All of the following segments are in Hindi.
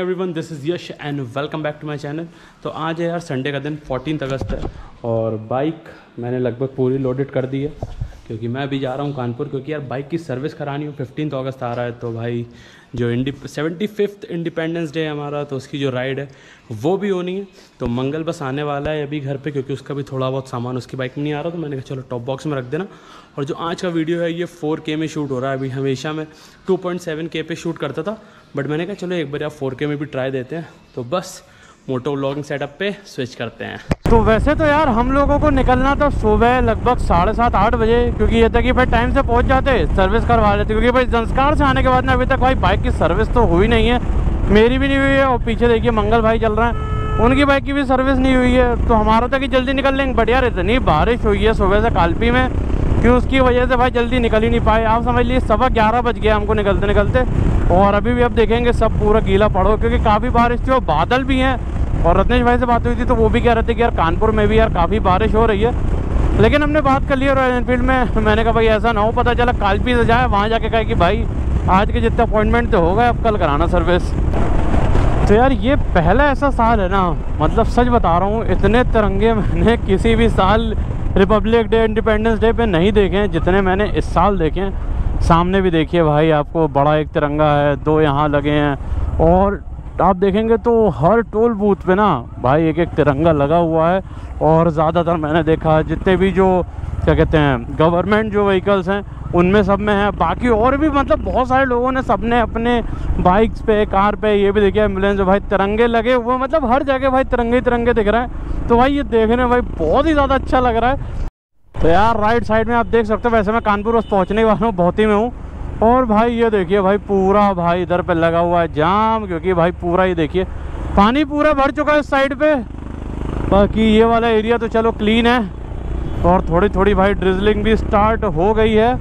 Morning everyone this is Yash and welcome back to my channel तो आज है यार संडे का दिन 14 अगस्त है और बाइक मैंने लगभग पूरी लोडेड कर दी है। क्योंकि मैं अभी जा रहा हूँ कानपुर, क्योंकि यार बाइक की सर्विस करानी हो। फिफ्टीन अगस्त आ रहा है तो भाई जो इंडी सेवेंटी फिफ्थ इंडिपेंडेंस डे है हमारा तो उसकी जो राइड है, वो भी होनी है। तो मंगल बस आने वाला है अभी घर पे, क्योंकि उसका भी थोड़ा बहुत सामान, उसकी बाइक में नहीं आ रहा तो मैंने कहा चलो टॉप बॉक्स में रख देना। और जो आज का वीडियो है, ये फोर के में शूट हो रहा है अभी, हमेशा मैं टू पॉइंट सेवन के पे शूट करता था बट मैंने कहा चलो एक बार आप फोर के में भी ट्राई देते हैं। तो बस मोटो व्लॉगिंग सेटअप पे स्विच करते हैं। तो वैसे तो यार हम लोगों को निकलना था सुबह लगभग साढ़े सात, आठ बजे, क्योंकि ये था कि भाई टाइम से पहुँच जाते सर्विस करवा लेते, क्योंकि भाई संस्कार से आने के बाद ना अभी तक भाई बाइक की सर्विस तो हुई नहीं है। मेरी भी नहीं हुई है और पीछे देखिए मंगल भाई चल रहे हैं। उनकी बाइक की भी सर्विस नहीं हुई है। तो हमारा था कि जल्दी निकल लेंगे बट यार इतनी बारिश हुई है सुबह से कालपी में, कि उसकी वजह से भाई जल्दी निकल ही नहीं पाए। आप समझ लीजिए, सवा ग्यारह बज गया हमको निकलते निकलते और अभी भी अब देखेंगे सब पूरा गीला पड़ो क्योंकि काफ़ी बारिश थी और बादल भी हैं। और रत्नेश भाई से बात हुई थी तो वो भी कह रहे थे कि यार कानपुर में भी यार काफ़ी बारिश हो रही है। लेकिन हमने बात कर ली है रॉयल एनफील्ड में मैंने कहा, भाई, ऐसा ना हो, पता चला कालपी से जाए, वहाँ जाके कहा कि, भाई, आज के जितने अपॉइंटमेंट तो हो गए, अब कल कराना सर्विस तो यार, ये पहला ऐसा साल है ना मतलब सच बता रहा हूँ, इतने तिरंगे मैंने किसी भी साल रिपब्लिक डे इंडिपेंडेंस डे पे नहीं देखे हैं, जितने मैंने इस साल देखे हैं। सामने भी देखिए भाई, आपको बड़ा एक तिरंगा है, दो यहाँ लगे हैं। और आप देखेंगे तो हर टोल बूथ पे ना भाई एक एक तिरंगा लगा हुआ है। और ज़्यादातर मैंने देखा है, जितने भी जो, क्या कहते हैं गवर्नमेंट जो व्हीकल्स हैं, उनमें सब में है। बाकी और भी मतलब बहुत सारे लोगों ने सबने अपने बाइक्स पे कार पे, ये भी देखिए एंबुलेंस भाई तिरंगे लगे हुए मतलब हर जगह भाई तिरंगे तिरंगे दिख रहे हैं। तो भाई ये देखने भाई बहुत ही ज़्यादा अच्छा लग रहा है। तो यार राइट साइड में आप देख सकते हो, वैसे मैं कानपुर बस पहुँचने वाला हूँ, बहुत ही में हूँ। और भाई, ये देखिए भाई, पूरा भाई इधर पे लगा हुआ है जाम, क्योंकि भाई पूरा ये देखिए, पानी पूरा भर चुका है इस साइड पे। बाकी ये वाला एरिया तो चलो क्लीन है, और थोड़ी थोड़ी भाई ड्रिजलिंग भी स्टार्ट हो गई है।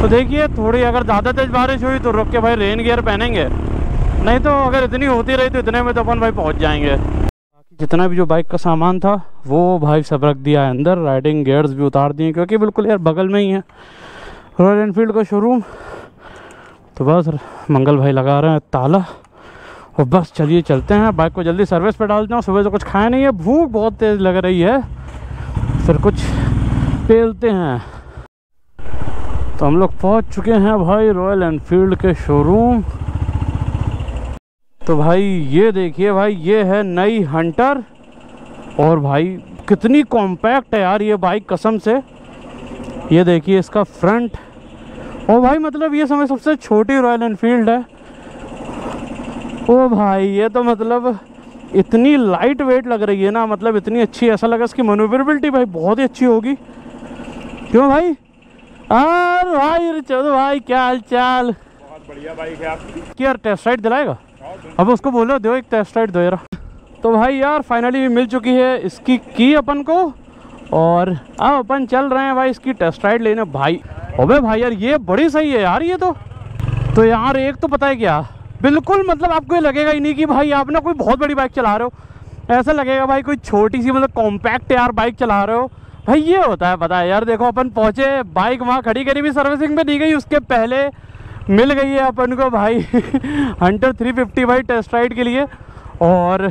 तो देखिए, थोड़ी अगर ज़्यादा तेज़ बारिश हुई तो रुक के भाई रेन गियर पहनेंगे। नहीं तो अगर इतनी होती रही तो इतने में तो अपन भाई पहुँच जाएँगे। जितना भी जो बाइक का सामान था, वो भाई सब रख दिया है अंदर राइडिंग गेयर्स भी उतार दिए, क्योंकि बिल्कुल यार बगल में ही है। रॉयल एनफील्ड का शोरूम तो बस मंगल भाई लगा रहे हैं ताला। और बस चलिए चलते हैं बाइक को जल्दी सर्विस पे डालते हैं, सुबह से कुछ खाया नहीं है, भूख बहुत तेज़ लग रही है। फिर कुछ पेलते हैं। तो हम लोग पहुँच चुके हैं भाई रॉयल एनफील्ड के शोरूम तो भाई ये देखिए भाई ये है नई हंटर और भाई कितनी कॉम्पैक्ट है यार ये बाइक कसम से। ये देखिए इसका फ्रंट ओ भाई मतलब ये समय सबसे छोटी रॉयल एनफील्ड है। ओ भाई ये तो मतलब इतनी लाइट वेट लग रही है ना मतलब इतनी अच्छी ऐसा लगा इसकी मनोवेबिलिटी भाई बहुत ही अच्छी होगी। क्यों भाई? अरे भाई चलो भाई क्या हाल चाल बहुत बढ़िया बाइक है आपकी। क्या टेस्ट राइड दिलाएगा? अब उसको बोलो, दो एक टेस्ट राइड दो यार। तो भाई यार फाइनली मिल चुकी है इसकी की अपन को। और अब अपन चल रहे हैं भाई इसकी टेस्ट राइड लेने। भाई, अबे भाई यार, ये बड़ी सही है यार ये तो। तो यार, एक तो पता है क्या? बिल्कुल मतलब आपको ये लगेगा ही नहीं कि भाई आप ना कोई बहुत बड़ी बाइक चला रहे हो। ऐसा लगेगा भाई कोई छोटी सी मतलब कॉम्पैक्ट यार बाइक चला रहे हो। भाई ये होता है, पता है यार, देखो अपन पहुँचे बाइक वहाँ खड़ी करी भी सर्विसिंग पे दी गई, उसके पहले मिल गई है अपन को भाई। हंटर 350 भाई टेस्ट राइड के लिए। और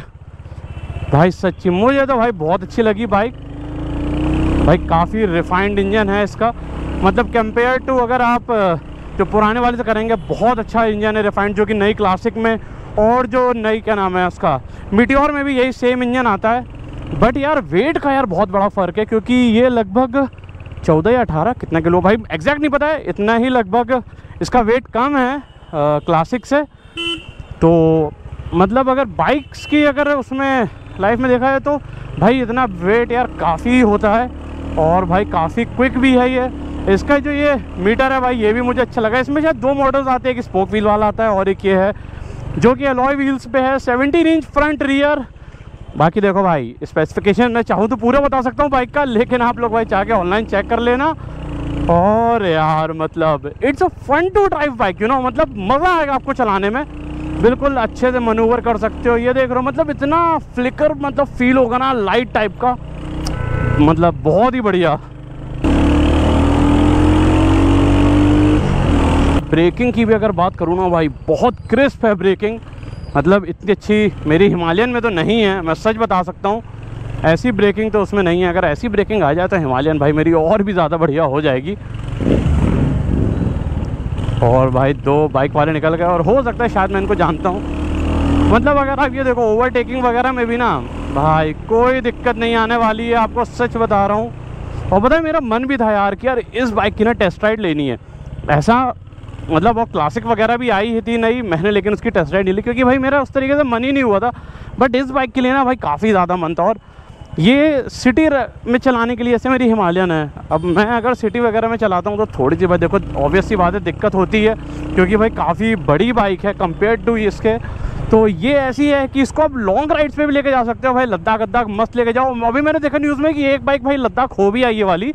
भाई सच्ची, मुझे तो भाई बहुत अच्छी लगी बाइक भाई काफ़ी रिफाइंड इंजन है इसका। मतलब कंपेयर टू अगर आप, जो पुराने वाले से करेंगे, बहुत अच्छा इंजन है रिफाइंड जो कि नई क्लासिक में और जो नई, क्या नाम है उसका मीटियोर में भी यही सेम इंजन आता है। बट यार वेट का यार बहुत बड़ा फ़र्क है, क्योंकि ये लगभग चौदह या अठारह कितना किलो, भाई एग्जैक्ट नहीं पता है, इतना ही लगभग इसका वेट कम है आ, क्लासिक से। तो मतलब अगर बाइक्स की अगर उसमें लाइफ में देखा जाए तो भाई इतना वेट यार काफ़ी होता है और भाई काफ़ी क्विक भी है ये। इसका जो ये मीटर है भाई ये भी मुझे अच्छा लगा। इसमें शायद दो मॉडल्स आते हैं एक स्पोक व्हील वाला आता है और एक ये है जो कि अलॉय व्हील्स पे है 17 इंच फ्रंट रियर बाकी देखो भाई स्पेसिफिकेशन मैं चाहूँ तो पूरा बता सकता हूँ बाइक का लेकिन आप लोग भाई चाह के ऑनलाइन चेक कर लेना। और यार मतलब it's a fun to drive bike you know मतलब मज़ा आएगा आपको चलाने में। बिल्कुल अच्छे से मनूवर कर सकते हो, ये देख रहे हो मतलब इतना फ्लिकर मतलब फील होगा ना लाइट टाइप का। मतलब बहुत ही बढ़िया। ब्रेकिंग की भी अगर बात करूँ ना भाई, बहुत क्रिस्प है ब्रेकिंग मतलब इतनी अच्छी, मेरी हिमालयन में तो नहीं है, मैं सच बता सकता हूँ। ऐसी ब्रेकिंग तो उसमें नहीं है। अगर ऐसी ब्रेकिंग आ जाए तो हिमालयन भाई मेरी और भी ज़्यादा बढ़िया हो जाएगी। और भाई दो बाइक वाले निकल गए और हो सकता है शायद मैं इनको जानता हूँ। मतलब अगर आप ये देखो ओवरटेकिंग वगैरह में भी ना, भाई कोई दिक्कत नहीं आने वाली है, आपको सच बता रहा हूँ। और पता है, मेरा मन भी था यार कि यार इस बाइक की ना टेस्ट राइड लेनी है। ऐसा मतलब वो क्लासिक वगैरह भी आई थी नहीं मैंने लेकिन उसकी टेस्ट राइड नहीं ली, क्योंकि भाई मेरा उस तरीके से मन ही नहीं हुआ था। बट इस बाइक के लिए ना भाई काफ़ी ज़्यादा मन था और ये सिटी में चलाने के लिए ऐसे मेरी हिमालयन है। अब मैं अगर सिटी वगैरह में चलाता हूँ तो थोड़ी सी बात, देखो ऑब्वियस सी बात है, दिक्कत होती है, क्योंकि भाई काफ़ी बड़ी बाइक है कंपेयर टू इसके। तो ये ऐसी है कि इसको आप लॉन्ग राइड्स पे भी लेके जा सकते हो, भाई लद्दाख लद्दाख मस्त लेके जाओ। अभी मैंने देखा न्यूज़ में कि एक बाइक भाई लद्दाख हो भी आई है वाली।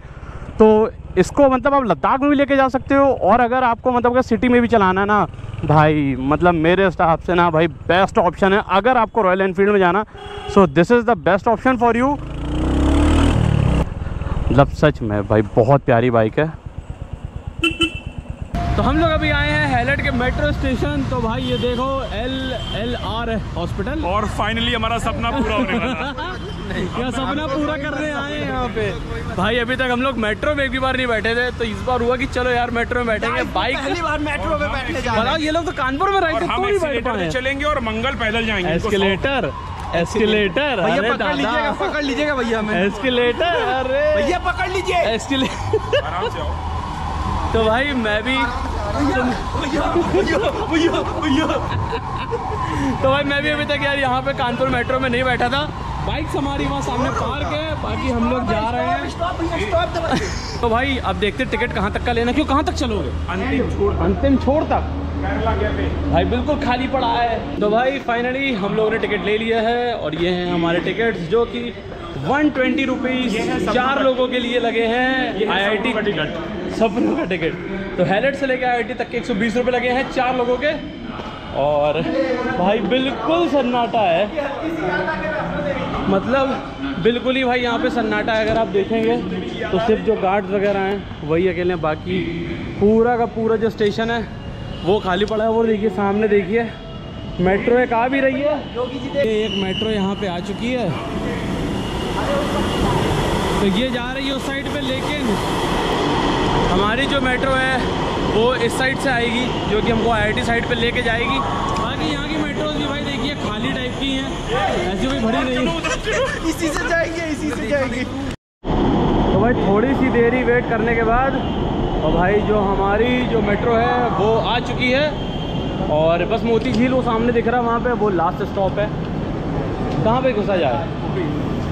तो इसको मतलब आप लद्दाख में भी लेके जा सकते हो, और अगर आपको मतलब अगर सिटी में भी चलाना है ना भाई मतलब मेरे हिसाब से ना भाई बेस्ट ऑप्शन है। अगर आपको रॉयल एनफील्ड में जाना so this is the best option for you मतलब सच में भाई, बहुत प्यारी बाइक है। तो हम लोग अभी आए हैं हैलट के मेट्रो स्टेशन। तो भाई ये देखो एल एल आर हॉस्पिटल। और फाइनली हमारा सपना पूरा होने वाला क्या सपना पूरा करने आए हैं यहाँ पे। भाई अभी तक हम लोग मेट्रो में एक भी बार नहीं बैठे थे तो इस बार हुआ कि चलो यार मेट्रो में बैठेंगे। बाइक पहली बार मेट्रो में बैठने जा बताओ ये लोग तो कानपुर में रहते तो नहीं बैठ पाए। चलेंगे और मंगल पैदल जाएँगे एस्केलेटर एस्केलेटर भैया अरे पकड़ लीजिएगा पकड़ लीजिएगा भैया हमें। एस्केलेटर अरे। भैया पकड़ लीजिए। एस्केलेटर आराम से आओ। तो भाई मैं भी तो भाई मैं भी अभी तक यार यहाँ पे कानपुर मेट्रो में नहीं बैठा था। बाइक हमारी वहाँ सामने पार्क है बाकी हम लोग जा रहे हैं। तो भाई अब देखते टिकट कहाँ तक का लेना क्यों कहाँ तक चलोगे? अंतिम छोड़ अंतिम छोड़ तक? भाई बिल्कुल खाली पड़ा है। तो भाई फाइनली हम लोगों ने टिकट ले लिया है और ये हैं हमारे टिकट्स जो कि वन ट्वेंटी रुपीज़ चार लोगों के लिए लगे हैं। आई आई टी का टिकट सपनों का टिकट। तो हैलेट से लेकर आई तक के एक सौ बीस रुपये लगे हैं चार लोगों के। और भाई बिल्कुल सन्नाटा है। मतलब बिल्कुल ही भाई यहाँ पे सन्नाटा है, अगर आप देखेंगे तो सिर्फ़ जो गार्ड्स वगैरह हैं, वही अकेले बाकी पूरा का पूरा जो स्टेशन है, वो खाली पड़ा है। वो देखिए, सामने देखिए मेट्रो एक आ भी रही है। ये एक मेट्रो यहाँ पे आ चुकी है। तो ये जा रही है उस साइड पे लेकिन हमारी जो मेट्रो है वो इस साइड से आएगी जो कि हमको आईआईटी साइड पे लेके जाएगी। बाकी यहाँ की मेट्रो भी भाई देखिए खाली टाइप की हैं। ऐसी कोई भरी नहीं। इसी से जाएगी इसी से जाएगी। तो भाई थोड़ी सी देरी वेट करने के बाद और भाई जो हमारी जो मेट्रो है वो आ चुकी है। और बस मोती झील वो सामने दिख रहा है वहाँ पे वो लास्ट स्टॉप है। कहाँ पे घुसा जाए?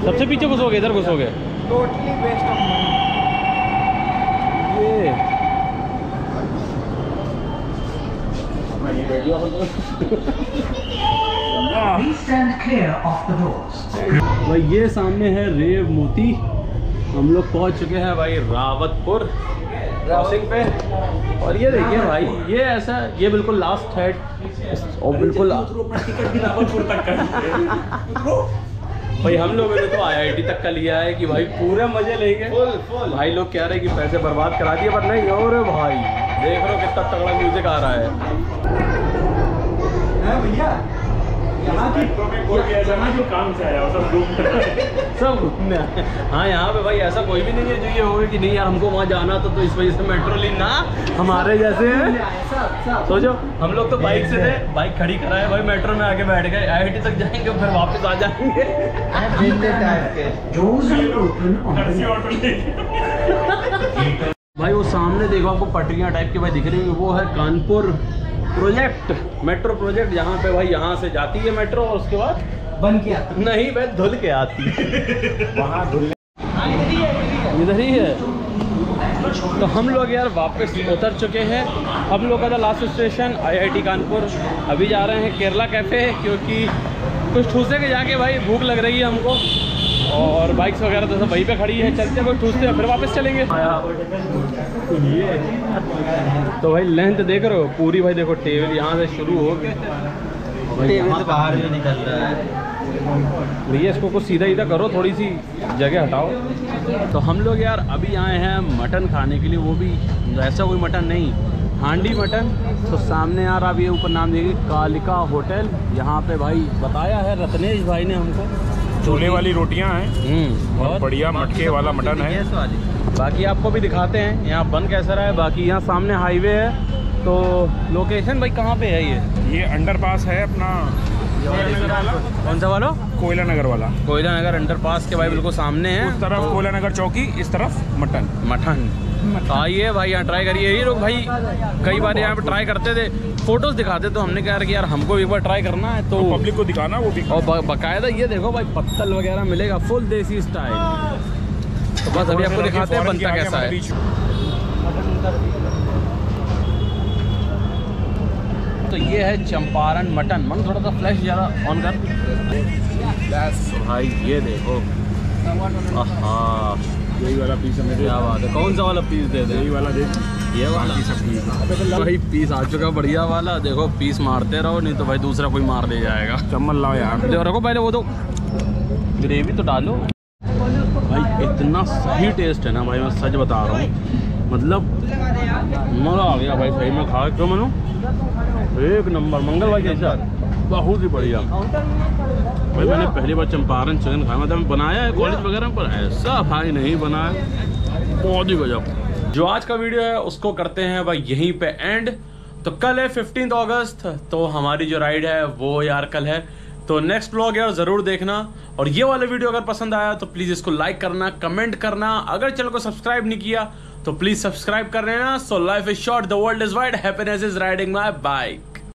सबसे पीछे घुसोगे इधर घुसोगे? टोटली वेस्ट ऑफ़ ये भाई ये सामने है रेव मोती। हम लोग पहुँच चुके हैं भाई रावतपुर क्रॉसिंग पे। और ये देखिए भाई ये ऐसा ये बिल्कुल लास्ट है और बिल्कुल भाई हम लोगों ने तो आईआईटी तक का लिया है कि भाई पूरे मज़े लेंगे। Full full. भाई लोग कह रहे हैं कि पैसे बर्बाद करा दिए पर नहीं और भाई देख रहे हो कितना तगड़ा म्यूज़िक आ रहा है भैया? यहाँ की मेट्रो कोई भी जो काम से आया सब घूम सब घूमने हाँ। यहाँ पे भाई ऐसा कोई भी नहीं है जो ये होगा कि नहीं यार हमको वहाँ जाना था तो इस वजह से मेट्रो ली ना हमारे जैसे सोचो हम लोग तो बाइक से थे बाइक खड़ी कराए भाई मेट्रो में आके बैठ गए आईटी तक जाएँगे फिर वापस आ जाएँगे। भाई वो सामने देखो आपको पटरियाँ टाइप की भाई दिख रही है वो है कानपुर। प्रोजेक्ट मेट्रो प्रोजेक्ट यहाँ पे भाई यहाँ से जाती है मेट्रो और उसके बाद बन किया नहीं भाई धुल के आती है। वहाँ धुल इधर ही है। तो हम लोग यार वापस उतर चुके हैं। हम लोग का था लास्ट स्टेशन आईआईटी कानपुर अभी जा रहे हैं केरला कैफ़े क्योंकि कुछ ठूसे के जाके भाई भूख लग रही है हमको। और बाइक्स वगैरह तो सब वहीं पे खड़ी है चलते हैं ठूसते हैं फिर वापस चलेंगे। ये तो भाई लेंथ देख रहे हो? पूरी भाई देखो टेबल यहाँ से शुरू हो के बाहर भी निकल रहा है। भैया इसको कुछ सीधा सीधा करो थोड़ी सी जगह हटाओ। तो हम लोग यार अभी आए हैं मटन खाने के लिए वो भी ऐसा कोई मटन नहीं हांडी मटन। तो सामने यार आप ये ऊपर नाम देखिए कालिका होटल। यहाँ पे भाई बताया है रत्नेश भाई ने हमको। चूल्हे वाली रोटियाँ हैं। हम्म। और और बढ़िया मटके वाला मटन है। बाकी आपको भी दिखाते हैं यहाँ बन कैसा रहा है बाकी यहाँ सामने हाईवे है तो लोकेशन भाई कहाँ पे है ये? ये अंडरपास है अपना। कौन सा वालो? कोयला नगर वाला। कोयला नगर अंडरपास के भाई बिल्कुल सामने है उस तरफ़ कोयला नगर चौकी इस तरफ़ मटन। मटन। तो आइए भाई यहाँ ट्राई करिए ये लोग भाई कई बार यहाँ पे ट्राई करते थे। फ़ोटोज़ दिखाते तो हमने कहा कि यार हमको एक बार ट्राई करना है तो तो पब्लिक को दिखाना वो भी और बकायदा ये देखो भाई पत्तल वगैरह मिलेगा फुल देसी स्टाइल तो बस अभी आपको दिखाते हैं बनता कैसा है। तो ये है चंपारण मटन। मन थोड़ा सा फ्लैश ज़्यादा ऑन कर। तो भाई ये देखो। आहा। यही वाला पीस है मेरे क्या बात है कौन सा वाला पीस दे दे? यही वाला दे। ये वाला। भाई पीस आ चुका बढ़िया वाला। देखो पीस मारते रहो नहीं तो भाई दूसरा कोई मार ले जाएगा। चम्मन लाओ यार। देखो रखो पहले वो तो ग्रेवी तो डालो। भाई इतना सही टेस्ट है ना भाई मैं सच बता रहा हूँ। मतलब मज़ा आ गया भाई सही में खा क्यों मनो। एक नंबर मंगल भाई जैसा बहुत ही बढ़िया भाई मैंने पहली बार चंपारण चिकन खाया। मतलब बनाया है कॉलेज वगैरह में, पर ऐसा भाई नहीं बनाया बहुत ही गजब। जो आज का वीडियो है उसको करते हैं भाई यहीं पे एंड तो कल है फिफ्टीन अगस्त तो हमारी जो राइड है वो यार कल है। तो नेक्स्ट ब्लॉग यार ज़रूर देखना। और ये वाला वीडियो अगर पसंद आया तो प्लीज़ इसको लाइक करना कमेंट करना। अगर चैनल को सब्सक्राइब नहीं किया तो प्लीज़ सब्सक्राइब कर लेना so life is short the world is wide happiness is riding my bike